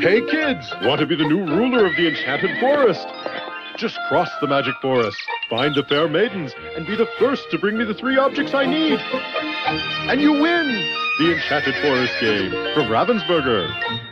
Hey kids, want to be the new ruler of the enchanted forest? Just cross the magic forest, find the fair maidens, and be the first to bring me the three objects I need. And you win the Enchanted Forest game from Ravensburger.